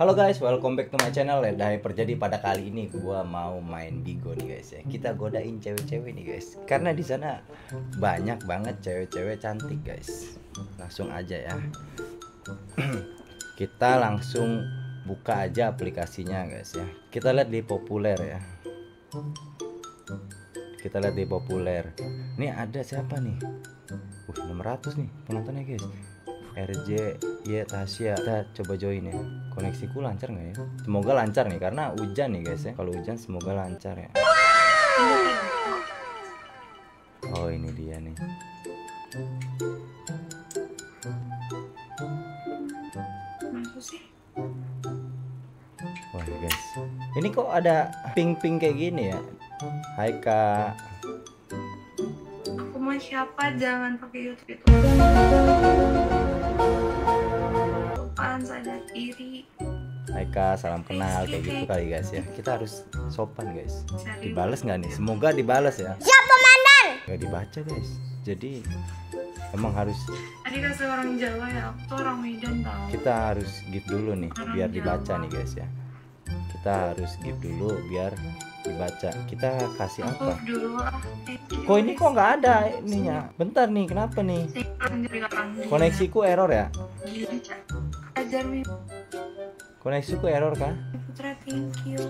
Halo guys, welcome back to my channel ya. Dan terjadi pada kali ini gua mau main Bigo nih guys ya. Kita godain cewek-cewek nih guys. Karena di sana banyak banget cewek-cewek cantik guys. Langsung aja ya. Kita langsung buka aja aplikasinya guys ya. Kita lihat di populer ya. Kita lihat di populer. Ini ada siapa nih? Uh, 600 nih penontonnya guys. RJ ya Tasya. Kita coba join ya. Koneksiku lancar nggak ya? Semoga lancar nih karena hujan nih guys ya. Kalau hujan semoga lancar ya. Oh ini dia nih. Wah guys. Ini kok ada ping-ping kayak gini ya? Hai kak. Aku mau siapa? Jangan pakai YouTube itu. Sopan sadar diri. Hai kak. Salam kenal. Kayak gitu kali guys ya. kita harus sopan guys. Dibales nggak nih? semoga dibales ya. Siap komandan. nggak dibaca guys. Jadi emang harus Tadi kasih orang Jawa ya, aku tuh orang Medan tau. kita harus give dulu nih biar dibaca nih guys ya. Kita harus give dulu biar dibaca. Kita kasih apa? dulu ah. kok ini kok nggak ada ininya? Bentar nih kenapa nih koneksiku error ya Ajar koneksiku error kah Putra thank you.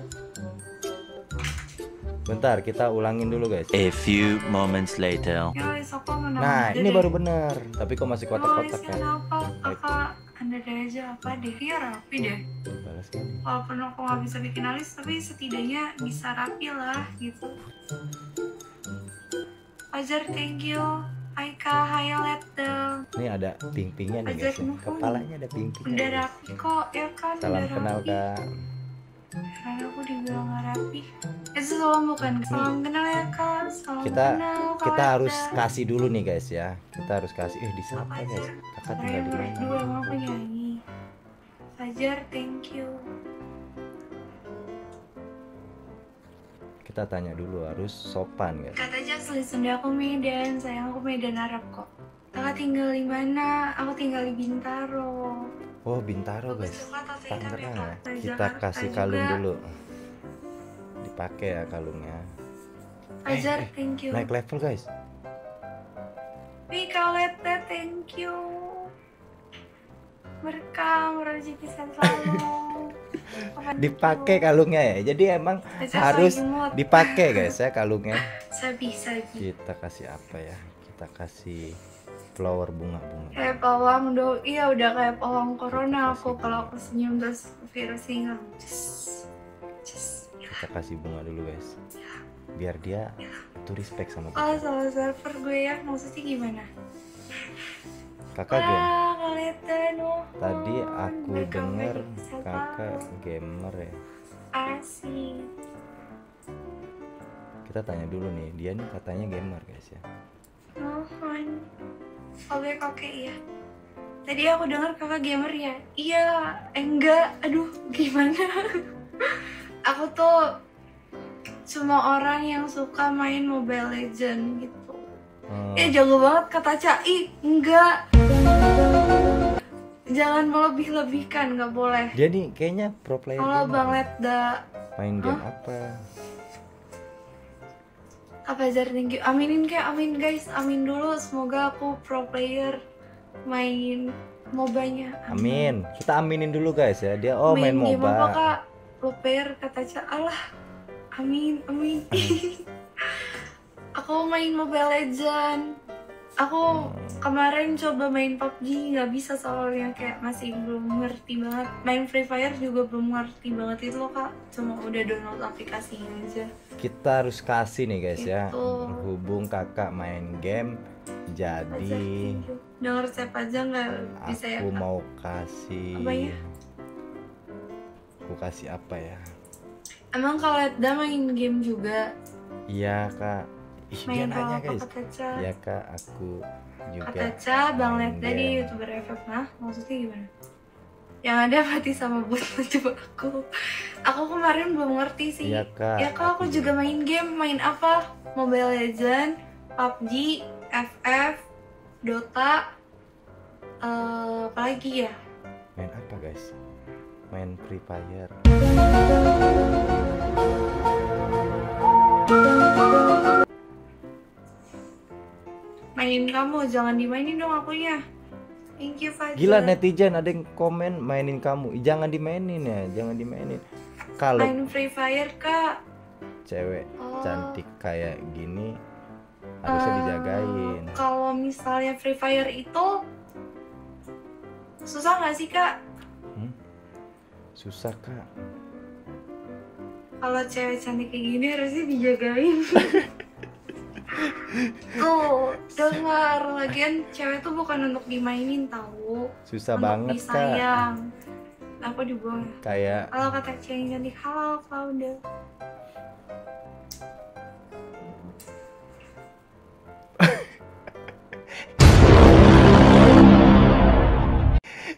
bentar kita ulangin dulu guys A few moments later. Nah ini baru bener tapi kok masih kotak-kotak ya apa? Anda aja apa deh? Iya rapi deh. Walaupun aku nggak bisa bikin alis, tapi setidaknya bisa rapi lah gitu. Fajar thank you. Aika highlight the ini ada ping-pingnya nih guys ya. kepalanya ada udah ping-pingnya guys. rapi kok ya kan salam udah kenal rapi. kak Karena aku dibilang nggak rapi. Itu salam bukan. Salam kenal ya kak. Salam kita kenal. Kak kita harus Leda. kasih dulu nih guys ya kita harus kasih eh di siapa Fajar. guys kakak tinggal di mana dua emang aku nyanyi. Fajar thank you. Kita tanya dulu harus sopan guys Kata aja asli Sunda aku Medan, sayang aku Medan Arab kok. Kakak tinggal di mana? Aku tinggal di Bintaro. oh bintaro guys Tangerang ya kita kasih juga. kalung dulu dipakai ya kalungnya Eh, eh, thank you. naik level guys Mika Lete, thank you. Berkah, rezeki selalu. Dipakai kalungnya ya? Jadi emang harus dipakai guys ya kalungnya. Sabi, sabi. kita kasih apa ya? Kita kasih flower bunga-bunga. Kayak pawang do, iya udah kayak pawang corona. Aku kalau aku senyum terus virus hilang. Kita kasih bunga dulu guys. Biar dia tuh respect sama Oh, kita. salah server gue ya, maksudnya gimana? kakak oh. Tadi aku bisa kakak gamer ya Asik. kita tanya dulu nih dia nih katanya gamer guys ya Mohon. Oke, oke iya. Tadi aku dengar kakak gamer ya. Iya, eh, enggak. Aduh, gimana? aku tuh cuma orang yang suka main Mobile Legend gitu. Hmm, Ya jago banget kata Cai. Enggak. Jangan melebih-lebihkan, nggak boleh. nih kayaknya pro player Kalau Bang. Letda main game apa? Apa thank you. Aminin kayak amin guys. Amin dulu. Semoga aku pro player main mobanya. Amin. Kita aminin dulu guys ya. Dia oh main, apa moba. kak? Pro player kata Ca Allah amin amin. Aku main mobile legend aku kemarin coba main PUBG nggak bisa soalnya kayak masih belum ngerti banget. Main Free Fire juga belum ngerti banget itu loh kak. Cuma udah download aplikasinya aja. Kita harus kasih nih guys ya. Gitu. hubung kakak main game jadi denger resep aja nggak bisa ya aku mau kasih Apa ya? aku kasih apa ya? Emang kalau Edda main game juga? Iya kak Ih, main nanya apa guys. Ya kak aku juga kata Ca bang main Ledda di game. youtuber FF nah maksudnya gimana? Yang ada mati sama bot coba aku. Aku kemarin belum ngerti sih. Iya kak ya kak aku juga main game. Main apa? Mobile Legend PUBG FF Dota eh, apa lagi ya? Main apa guys? Main Free Fire. Mainin kamu, jangan dimainin dong akunya. Thank you Fajar. Gila netizen ada yang komen mainin kamu. Jangan dimainin ya, jangan dimainin. Kalau Main Free Fire kak. cewek Oh. cantik kayak gini harusnya Eh, dijagain. Kalau misalnya Free Fire itu susah nggak sih kak? Hmm? Susah kak. Kalau cewek cantik kayak gini harusnya dijagain. tuh dengar. Lagian cewek tuh bukan untuk dimainin tahu. Susah untuk banget kak. disayang. Aku juga Kayak halo kata cewek yang cantik halo Claudia.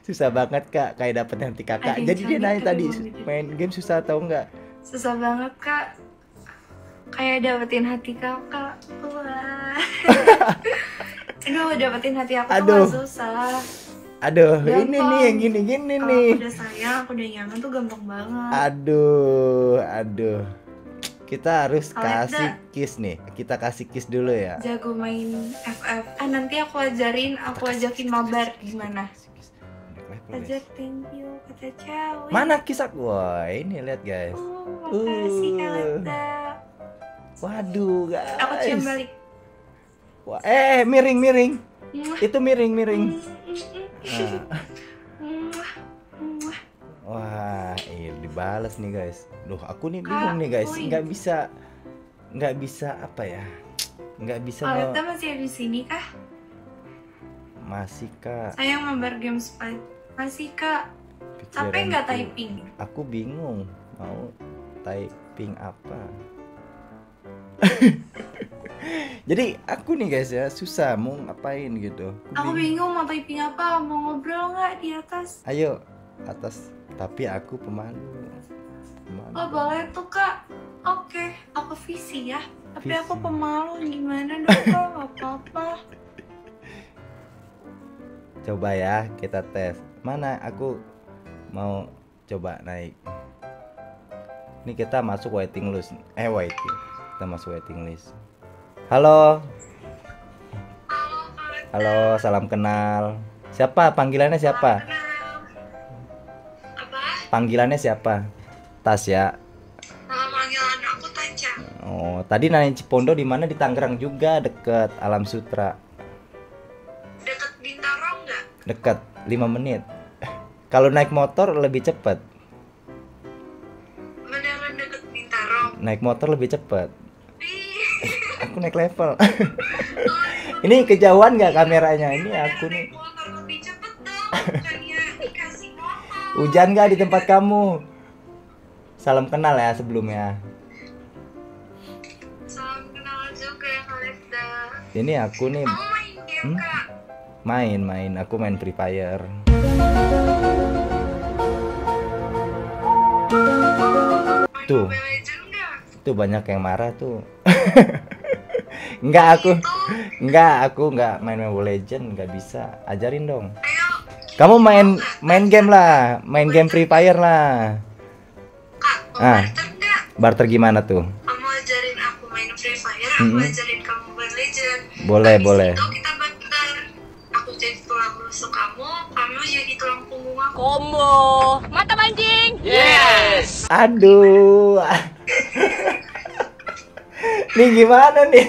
Susah banget kak kayak dapet nanti kakak. Jadi dia nanya tadi main game susah tau nggak? susah banget kak kayak dapetin hati kakak wah aduh dapetin hati aku tuh Aduh. gak susah Aduh, ini Gampang. nih yang gini gini kalau nih. aku udah sayang aku udah nyaman tuh gampang banget Aduh, aduh. Kita harus Kalau kasih kita- kiss nih. Kita kasih kiss dulu ya. jago main FF ah nanti aku ajarin aku ajakin mabar gimana ajar thank you kata cewek Mana kiss aku? Wah, ini lihat guys. oh makasih Uh. Waduh, guys. aku cium balik Wah, eh miring miring. Muah, Itu miring miring. Nah. Wah, ini dibalas nih guys. Duh, aku nih bingung nih guys. Nggak bisa, nggak bisa apa ya? Nggak bisa Kaleta nge- masih di sini kah masih kak. Sayang mabar game spy masih kak capek pikiranku. nggak typing Aku bingung mau typing apa. Jadi aku nih guys ya susah mau ngapain gitu. aku bingung mau typing apa mau ngobrol nggak di atas Ayo atas. Tapi aku pemalu. Pemalu. oh boleh tuh kak oke aku visi ya tapi Visi. aku pemalu gimana dong kak apa-apa Coba ya kita tes. Mana aku mau coba naik. Ini kita masuk waiting list. Eh waiting. Kita masuk waiting list. Halo. Halo, salam kenal. Siapa panggilannya siapa? apa Panggilannya siapa? Aku Taca Oh, tadi nanya Cipondo di mana di Tangerang juga deket Alam Sutra. deket Bintaro nggak Deket 5 menit. Kalau naik motor lebih cepet. beneran deket Bintaro Naik motor lebih cepet. Aku naik level. Ini kejauhan nggak kameranya? Ini aku nih. Hujan nggak di tempat kamu? Salam kenal ya sebelumnya. salam kenal juga ya Kalesta Ini aku nih kamu main game Hmm? kak main-main. Aku main Free Fire. main Tuh. Tuh banyak yang marah tuh. Enggak aku, enggak aku enggak main Mobile Legend, enggak bisa. Ajarin dong. ayo Kamu main main game lah, main game Free Fire lah. kak mau Ah. barter gimana tuh? kamu ajarin aku main Free Fire aku ajarin kamu Mobile Legends Boleh, Habis boleh. itu kita barter aku jadi tulang rusuk kamu kamu jadi tulang punggung aku Combo. Mata mancing. Aduh. nih gimana nih?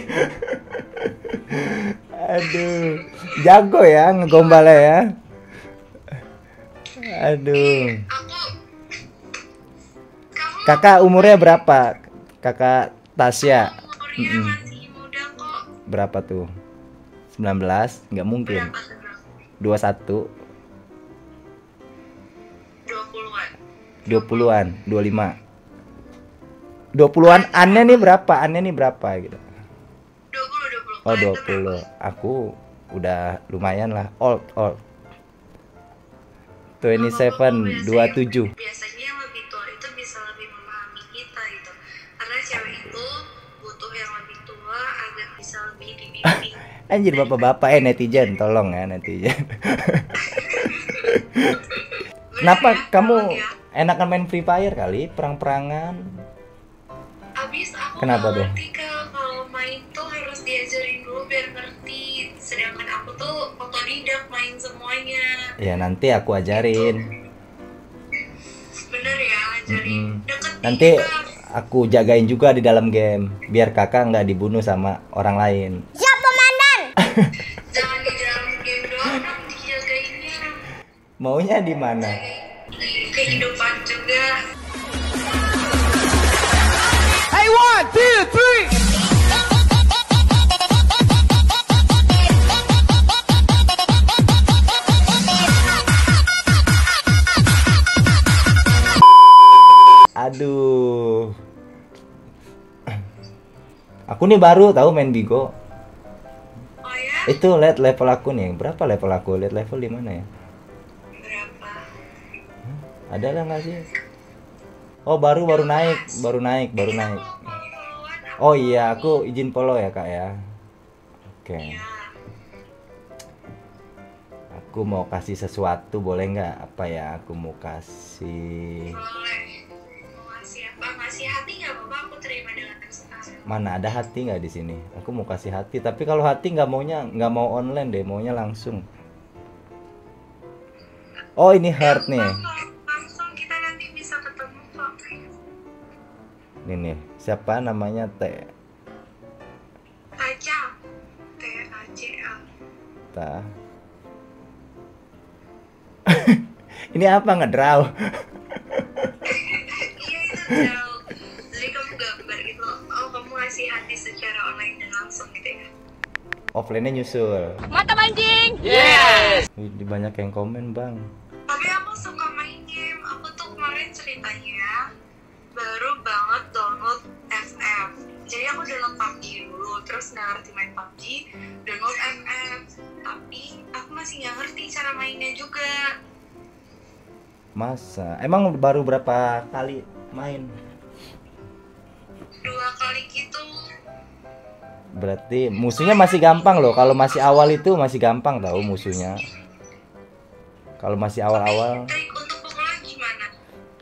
Aduh. Jago ya ngegombalnya ya. Aduh. Kakak umurnya berapa? Kakak Tasya. umurnya masih muda kok Berapa tuh? 19? Nggak mungkin. berapa sekarang 21, 20-an 20-an, 25. 20-an annya nih berapa? Annya nih berapa gitu. 20 20 Oh Kalian tuh berapa? 20 Aku udah lumayan lah. Old old. 27 27 biasanya yang lebih tua itu bisa lebih memahami kita gitu. Karena cewek itu butuh yang lebih tua agar bisa lebih dibimbing. Anjir bapak-bapak eh netizen. Tolong ya netizen. Kenapa? Ya? kamu ya. enakan main Free Fire kali, perang-perangan. Aku Kenapa, nggak Tuh otodidak main semuanya. Ya nanti aku ajarin. Bener ya, ajarin. Deket nih, Nanti aku jagain juga di dalam game, biar kakak nggak dibunuh sama orang lain. Jangan di dalam game doang, nanti jagainnya. Maunya di mana? Di kehidupan juga. Aduh. Aku nih baru tahu main Bigo. Oh ya? Itu lihat level aku nih. Berapa level aku? Lihat level di mana ya? Berapa? Ada lah nggak sih? Oh baru baru naik, baru naik, baru Kita naik. Oh iya, aku izin follow ya kak ya. Oke. Ya, Aku mau kasih sesuatu boleh nggak? Apa ya? Aku mau kasih. boleh. Mana ada hati nggak di sini? Aku mau kasih hati. Tapi kalau hati nggak maunya nggak mau online deh, maunya langsung. Oh ini heart nih. Gampang, Langsung kita nanti bisa ketemu kok. Ini nih. Siapa namanya T? T A C A. Ta. ini apa ngedraw? Iya itu tahu. Offline-nya nyusul. Mata mancing. Wih, di banyak yang komen bang. Tapi aku suka main game. Aku tuh kemarin ceritanya baru banget download FF. Jadi aku download PUBG dulu, terus nggak ngerti main PUBG, download FF. Tapi aku masih nggak ngerti cara mainnya juga. Masa? Emang baru berapa kali main? Dua kali gitu. Berarti musuhnya masih gampang loh. Kalau masih awal itu masih gampang tahu musuhnya. Kalau masih awal-awal,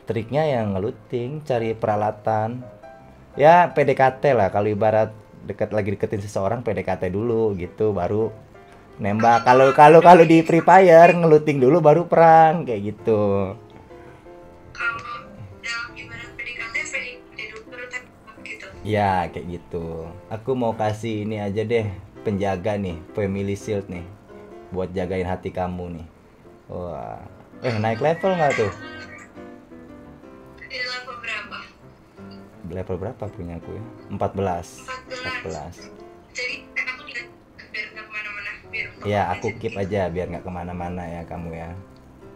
triknya yang ngeluting, cari peralatan. Ya PDKT lah. Kalau ibarat dekat lagi deketin seseorang PDKT dulu gitu, baru nembak. Kalau kalau kalau di Free Fire ngeluting dulu baru perang kayak gitu. Kalau Ya kayak gitu. Aku mau kasih ini aja deh penjaga nih, family shield nih, buat jagain hati kamu nih. Wah, eh naik level nggak tuh? Di level berapa? Level berapa punya aku ya? 14 14. 14 Jadi kan aku biar nggak ke mana-mana. Biar Ya aku keep aja biar nggak ke mana-mana ya kamu ya.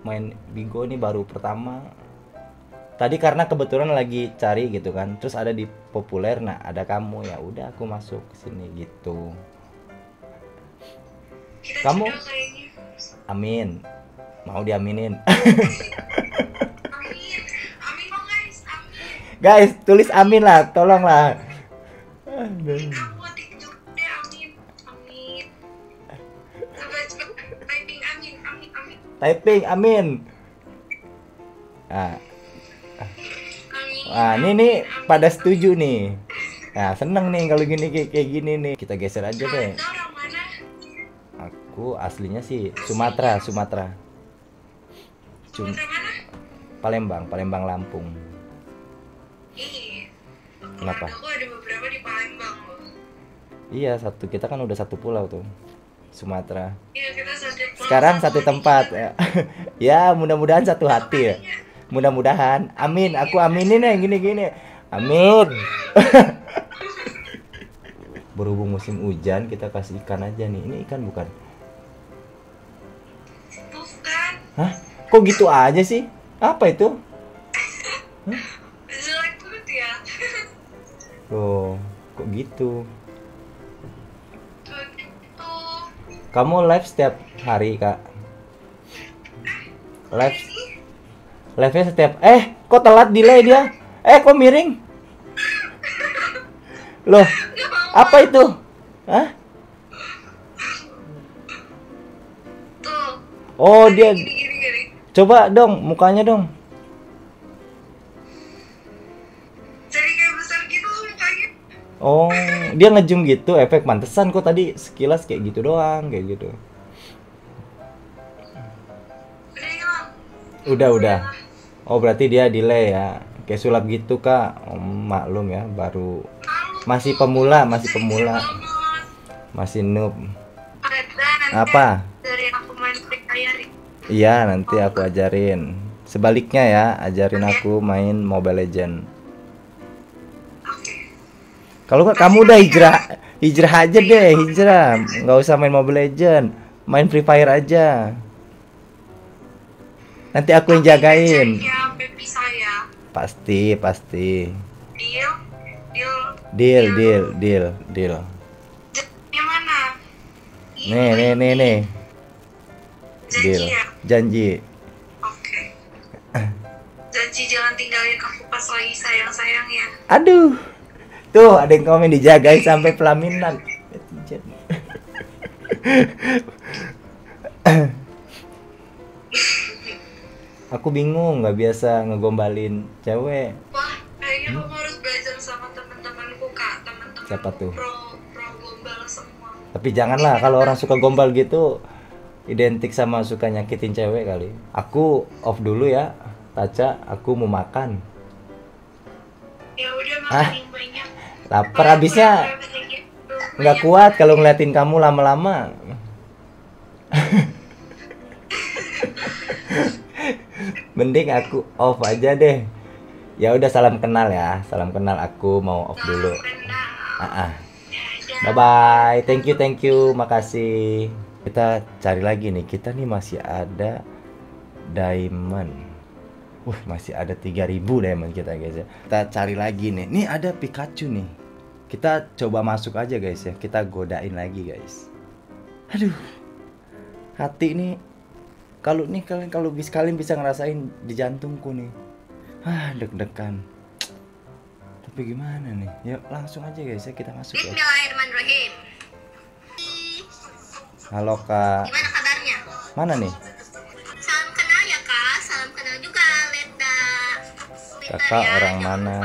Main Bigo ini baru pertama. Tadi karena kebetulan lagi cari gitu kan, terus ada di populer, nah ada kamu ya udah aku masuk ke sini gitu. Kita Kamu? kayaknya. Amin. Mau diaminin. Amin. Amin dong guys. Amin. Guys, tulis amin lah, tolong lah. Aduh. Aku tik juga deh. Amin. Amin. Coba coba typing amin. Amin. Amin. Typing amin. Nah, Amin. Wah, ini nih pada setuju nih. Nah, seneng nih kalau gini kayak, kayak gini nih. Kita geser aja deh. Aku aslinya sih Sumatera, Sumatera. Cum? Palembang, Palembang Lampung. Kenapa? Aku ada beberapa di Palembang loh. Iya, satu kita kan udah satu pulau tuh. Sumatera. Iya kita satu pulau Sekarang satu tempat ya. ya, mudah-mudahan satu hati ya. Mudah-mudahan. Amin. Aku aminin ya gini-gini. Amin. Berhubung musim hujan, kita kasih ikan aja nih. Ini ikan bukan? Bukan. Hah? Kok gitu aja sih? Apa itu? Ya. Loh, kok gitu? Gitu. Kamu live setiap hari, Kak? Live live-nya setiap eh kok telat delay dia eh kok miring loh apa itu Hah? Oh dia Coba dong mukanya dong. Oh, dia ngejum gitu efek mantesan kok tadi sekilas kayak gitu doang kayak gitu. Udah. udah. Oh, berarti dia delay ya. Kayak sulap gitu, Kak. Oh, maklum ya, baru masih pemula, masih pemula, masih noob. Apa? Iya, nanti aku ajarin. Sebaliknya ya, ajarin aku main Mobile Legend. Kalau kamu udah hijrah, hijrah aja deh, hijrah. Nggak usah main Mobile Legend, main Free Fire aja. Nanti aku yang jagain. Ya, saya. Pasti, pasti. Deal, deal. Deal, deal, deal, deal. Yang mana? Nih, nih, nih, nih. Janji Deal. ya. Janji. Oke. Janji jangan tinggalin aku pas lagi sayang-sayang ya. Aduh. Tuh, ada yang komen dijagain sampai pelaminan. Aku bingung, nggak biasa ngegombalin cewek. Wah, kayaknya kamu harus belajar sama teman-temanku kak, teman-teman Siapa tuh? pro pro gombal semua. Tapi janganlah kalau orang suka gombal gitu identik sama suka nyakitin cewek kali. Aku off dulu ya. Taca, aku mau makan. Ya udah Ah, makan yang banyak. Lapar habisnya nggak kuat kalau ngeliatin kamu lama-lama. Mending aku off aja deh. Ya udah salam kenal ya. Salam kenal aku mau off dulu. Ah, ah. Bye bye. Thank you, thank you. Makasih. Kita cari lagi nih. Kita nih masih ada diamond. Wah, masih ada 3000 diamond kita guys ya. Kita cari lagi nih. Nih ada Pikachu nih. Kita coba masuk aja guys ya. Kita godain lagi guys. Aduh. Hati nih kalau nih kalian kalau bis kalian bisa ngerasain di jantungku nih. Ah, deg-degan. Tapi gimana nih? Ya langsung aja guys ya kita masuk ya. Bismillahirrahmanirrahim. Halo kak, Gimana kabarnya? mana nih? Salam kenal ya kak, salam kenal juga. Bentar Kakak ya, orang mana?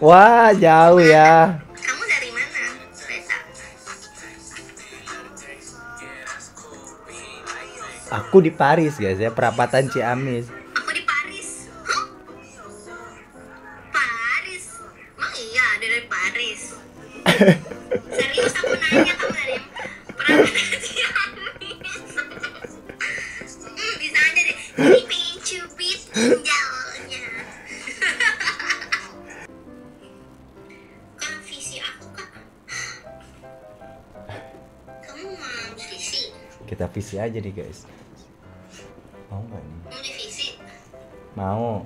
Wah jauh ya. Kamu dari mana? Aku di Paris guys ya, perapatan Ciamis. Aku di Paris. Hah? Paris? Emang iya dari Paris? Serius aku nanya kamu dari Peranakan Kita visi aja nih guys. Mau nggak nih? Mau di visi? Mau.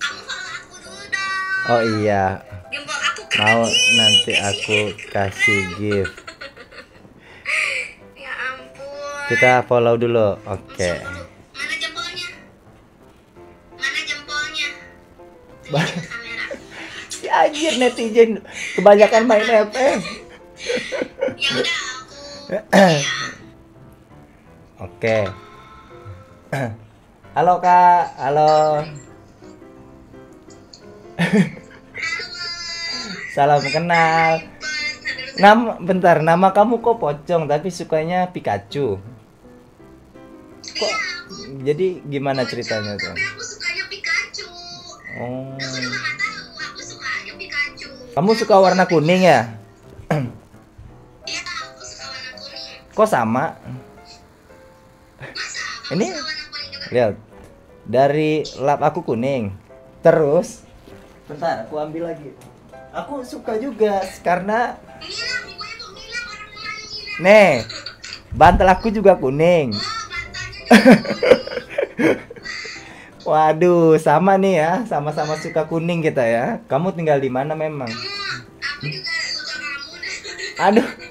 Kamu follow aku dulu dong. Oh iya, Gembok aku keren. mau nanti aku kasih gift. Ya ampun. Kita follow dulu. Oke. Dulu. Mana jempolnya? Mana. Ya anjir netizen kebanyakan main FM. Ya udah aku. ya. Oke. Halo kak, halo. Salam kenal. Nama bentar, nama kamu kok pocong tapi sukanya Pikachu. Kok jadi gimana ceritanya tuh? Aku sukanya Pikachu. Oh. Aku sukanya Pikachu. Kamu suka warna kuning ya? Iya, aku suka warna kuning. Kok sama? Ini lihat. Dari lap aku kuning. Terus bentar, aku ambil lagi. Aku suka juga karena nih bantal aku juga kuning. Oh. Waduh, sama nih ya, sama-sama suka kuning kita ya. Kamu tinggal di mana memang? Aduh.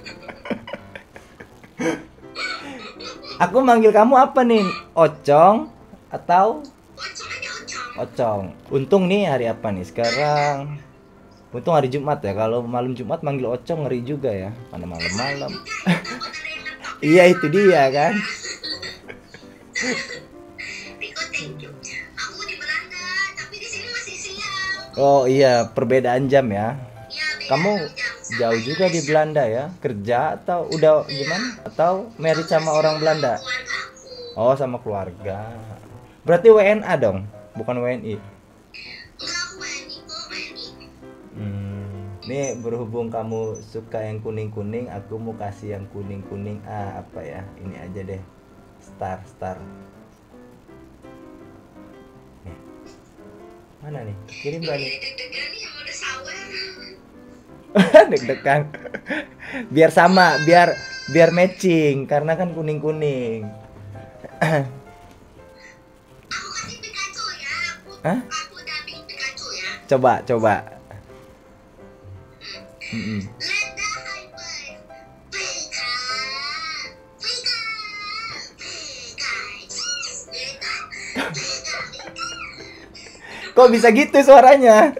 Aku manggil kamu apa nih? Ocong atau Ocong. Untung nih hari apa nih sekarang? Untung hari Jumat ya. Kalau malam Jumat manggil Ocong ngeri juga ya. Pada malam-malam. iya itu dia kan. Oh iya perbedaan jam ya. Kamu jauh juga di. Belanda ya? Kerja atau udah gimana? Atau married sama orang Belanda? Oh, sama keluarga. Berarti WNA dong, bukan WNI. Hmm. Nih berhubung kamu suka yang kuning-kuning, aku mau kasih yang kuning-kuning. Ah, apa ya? Ini aja deh. Star, star. Mana nih? Kirim gak Deg-degan. biar sama, biar biar matching karena kan Pikachu ya. Coba, coba. Kok bisa gitu suaranya?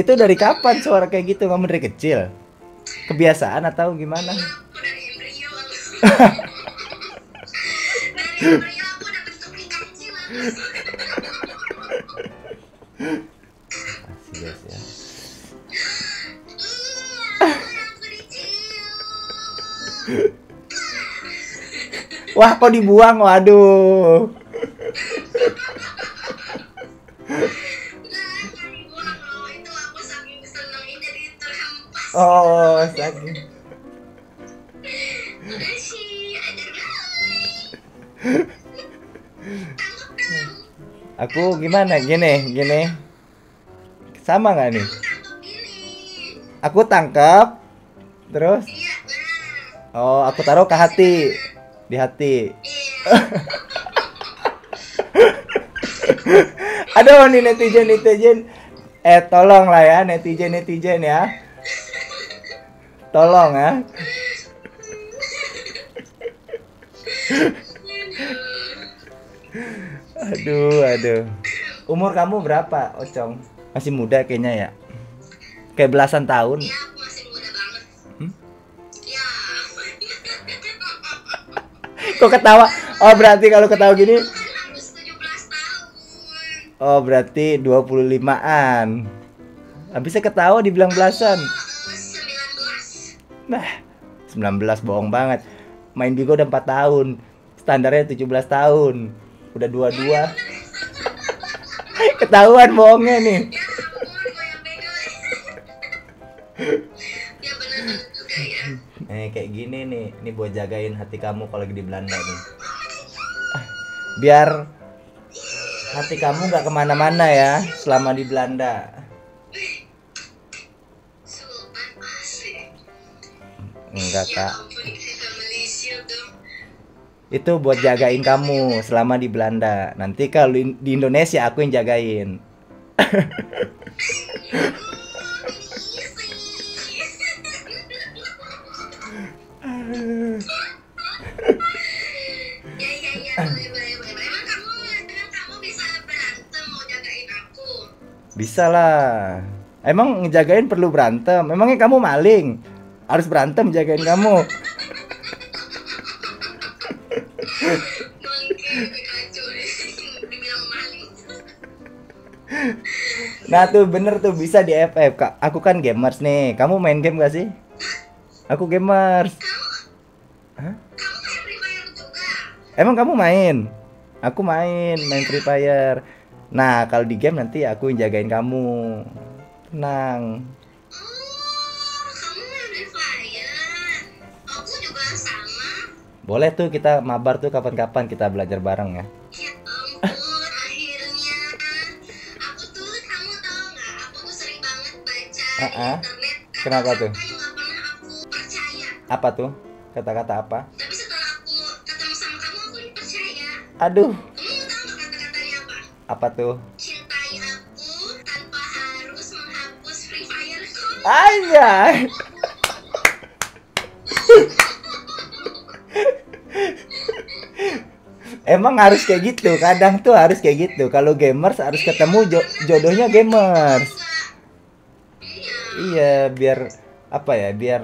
Itu dari kapan suara kayak gitu? Kamu dari kecil? Kebiasaan atau gimana? Aku dari embrio. dari embrio aku udah bentuk Pikachu. Masih guys ya. Iya. Wah, kok dibuang? Waduh. Aku gimana? Gini, gini. Sama nggak nih? Aku tangkap. Terus, oh, aku taruh ke hati. Di hati. Aduh, nih netizen netizen. Eh, tolong lah ya netizen netizen ya. Tolong ya. Aduh, aduh. Umur kamu berapa, Ocong? Masih muda kayaknya ya. Kayak belasan tahun. Iya, aku masih muda banget. Hmm? Iya. Kok ketawa? Oh, berarti kalau ketawa gini, Kan harus 17 tahun. oh berarti 25-an. Habisnya ketawa dibilang belasan. Oh, 19. Nah, 19 bohong banget. Main Bigo udah 4 tahun. Standarnya 17 tahun. Udah dua-dua. Ketahuan bohongnya nih. Ya ya. Eh kayak gini nih, ini buat jagain hati kamu kalau lagi di Belanda nih. Ah, Biar hati kamu nggak ke mana-mana ya selama di Belanda. Enggak kak, itu buat jagain kamu selama di Belanda. Nanti kalau di Indonesia aku yang jagain. Bisa lah. Emang ngejagain perlu berantem. Emangnya kamu maling? Harus berantem jagain kamu. Nah tuh bener tuh bisa di FF kak. Aku kan gamers nih. Kamu main game gak sih? Aku gamers. Hah? Emang kamu main? Aku main, main Free Fire. Nah kalau di game nanti aku jagain kamu. Tenang. Boleh tuh kita mabar tuh kapan-kapan kita belajar bareng ya. Di Ah-ah. internet. Kenapa tuh? Apa tuh? Kata-kata apa? Tapi setelah aku ketemu sama kamu, aku percaya. Aduh, Kamu tahu kata-katanya apa? apa tuh? Cintai aku tanpa harus menghapus Free Fire. Anjay. Emang harus kayak gitu, kadang tuh harus kayak gitu. Kalau gamers harus ketemu jo- jodohnya gamers. Iya. Biar apa ya? Biar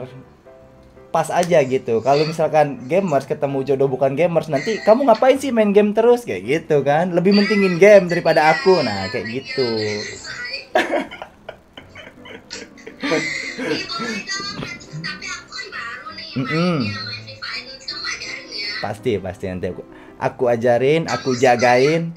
pas aja gitu. Kalau misalkan gamers ketemu jodoh bukan gamers, nanti kamu ngapain sih main game terus kayak gitu kan? Lebih mentingin game daripada aku. Nah, kayak gitu. Pasti, pasti nanti aku aku ajarin, aku jagain.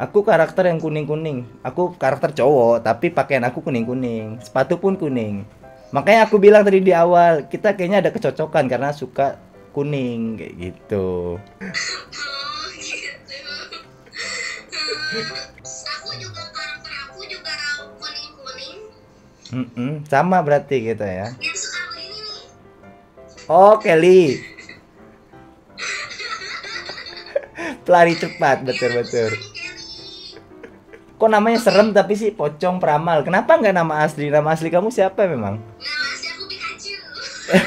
Aku karakter yang kuning-kuning. Aku karakter cowok, tapi pakaian aku kuning-kuning. Sepatu pun kuning. Makanya aku bilang tadi di awal, kita kayaknya ada kecocokan karena suka kuning kayak gitu. kuning kuning Mm-mm, sama berarti gitu ya. nih Oh, Kelly. Pelari cepat, betul-betul. Ini Kelly Kok namanya serem tapi sih pocong peramal. Kenapa nggak nama asli? Nama asli kamu siapa memang? masih aku Pikachu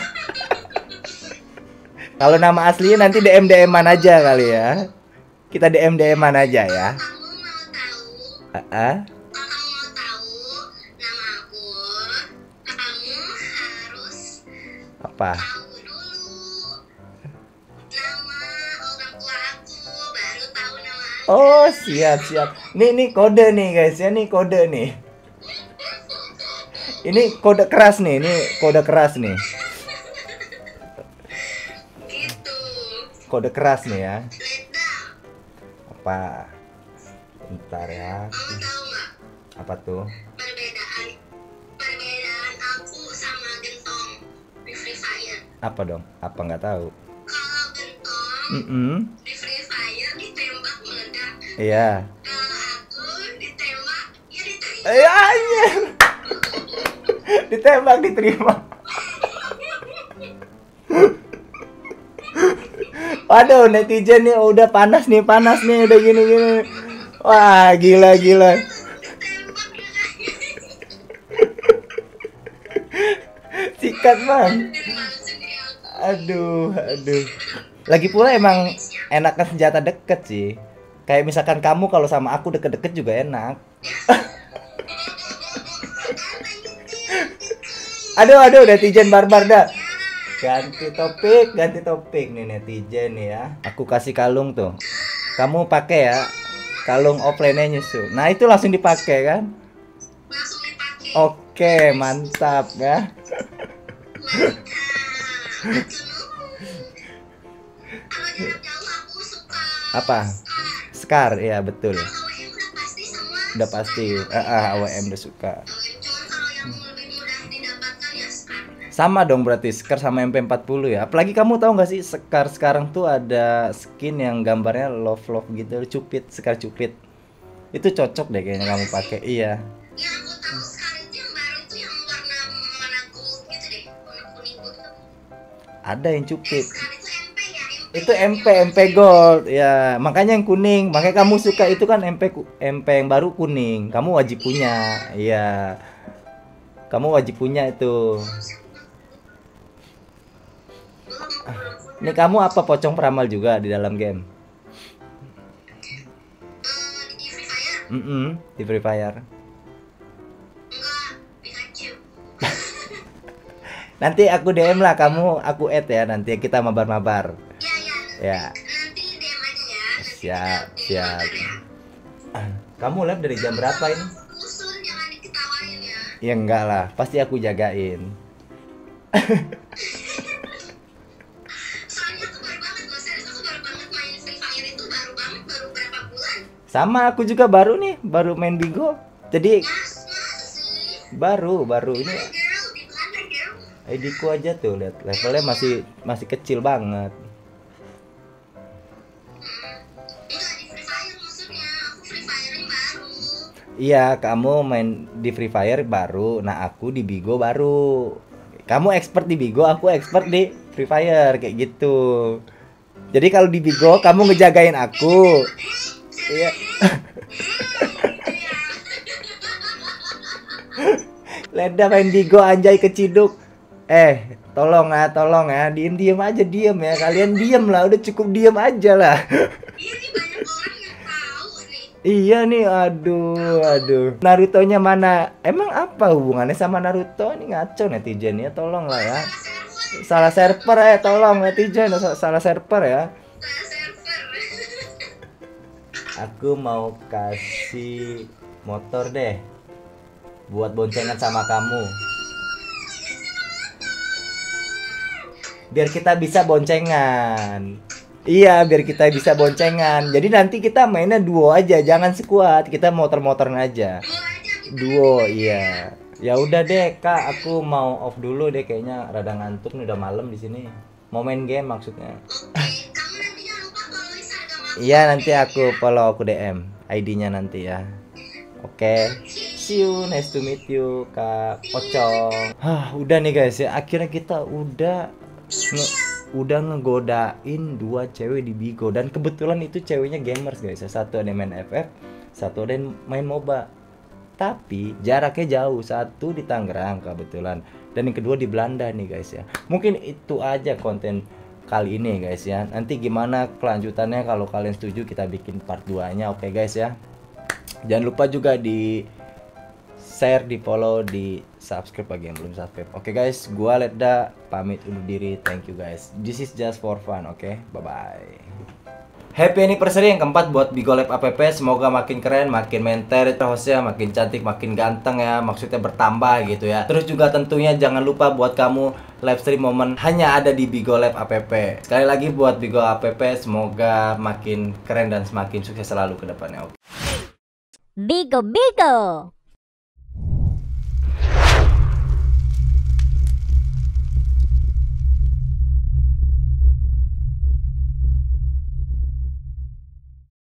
Kalau nama aslinya nanti DM DM-an aja kali ya. Kita DM DM-an aja ya. kamu mau tahu Ah, ah. kalau Oh, siap, siap. Nih, nih kode nih guys ya, nih kode nih. Ini kode keras nih, ini kode keras nih. Kode keras nih ya. Apa? Bentar ya. Apa tuh? Apa dong? Apa nggak tahu? kalau gentong Mm di Iya. aku ditembak ya diterima Iya, iya. Ditembak diterima. Waduh, netizen nih udah panas nih, panas nih, udah gini-gini. Wah, gila gila. Sikat, Bang. Aduh, aduh. Lagi pula emang enakan senjata deket sih. Kayak misalkan kamu kalau sama aku deket-deket juga enak. Aduh, aduh, netizen barbar dah. Ganti topik, ganti topik nih netizen ya. Aku kasih kalung tuh. Kamu pakai ya. Kalung offline-nya nyusu. Nah, itu langsung dipakai kan? langsung dipakai Oke, mantap ya. Apa? Scar, ya betul. udah pasti semua Udah pasti. Ah, ah, AWM udah suka. Didapatkan ya Sama dong berarti Scar sama MP40 ya. Apalagi kamu tahu nggak sih Scar sekarang tuh ada skin yang gambarnya love love gitu, cupit, Scar cupit. Itu cocok deh kayaknya kamu pakai. Iya. yang aku tahu Scar itu yang baru itu yang warna warna gold gitu deh warna kuning gold itu Ada yang cupit. Itu MP ya MP gold. Ya, makanya yang kuning. Makanya kamu suka itu kan MP MP yang baru kuning. Kamu wajib punya. Iya. Kamu wajib punya itu. Ini kamu apa pocong peramal juga di dalam game? Di Free Fire Mm di Free Fire. Nanti aku DM lah kamu, aku add ya nanti kita mabar-mabar. Ya ya siap, siap. ya. Kamu live dari jam berapa ini? ya Ya enggak lah, pasti aku jagain. soalnya aku baru banget loh serius aku baru banget main Free Fire itu baru banget baru berapa bulan Sama aku juga baru nih, baru main Bigo. Jadi baru, baru ini ID-ku aja tuh lihat levelnya masih masih kecil banget. Iya, kamu main di Free Fire baru, nah aku di Bigo baru. Kamu expert di Bigo, aku expert di Free Fire kayak gitu. Jadi kalau di Bigo kamu ngejagain aku. Iya. Leda main Bigo anjay keciduk. Eh, tolong ah, tolong ya, diem diem aja diem ya. Kalian diem lah, udah cukup diem aja lah. Iya nih aduh, aduh. Naruto-nya mana? Emang apa hubungannya sama Naruto? Ini ngaco netizen ya, tolong lah ya. Salah server ya, tolong netizen, sa- salah server ya. Aku mau kasih motor deh buat boncengan sama kamu. Biar kita bisa boncengan. Iya, biar kita bisa boncengan. Jadi nanti kita mainnya duo aja, jangan sekuat. Kita motor-motoran aja. Duo, iya. Ya udah deh, Kak, aku mau off dulu deh kayaknya rada ngantuk nih udah malam di sini. Mau main game maksudnya. Iya, nanti aku follow aku DM ID-nya nanti ya. Oke. See you, nice to meet you, Kak Pocong. Hah, udah nih guys ya. Akhirnya kita udah nge- udah ngegodain dua cewek di Bigo dan kebetulan itu ceweknya gamers guys. Satu ada main FF, satu ada main MOBA. Tapi jaraknya jauh, satu di Tangerang kebetulan dan yang kedua di Belanda nih guys ya. Mungkin itu aja konten kali ini guys ya. Nanti gimana kelanjutannya kalau kalian setuju kita bikin part 2-nya. Oke guys ya. Jangan lupa juga di share, di follow, di subscribe bagi yang belum subscribe. Oke guys, gua Leda pamit undur diri. Thank you guys. This is just for fun, oke? Bye bye. Happy anniversary yang keempat buat Bigo Lab app. Semoga makin keren, makin menter, hostnya makin cantik, makin ganteng ya. Maksudnya bertambah gitu ya. Terus juga tentunya jangan lupa buat kamu live stream momen hanya ada di Bigo Lab app. Sekali lagi buat Bigo app, semoga makin keren dan semakin sukses selalu ke depannya. Bigo Bigo.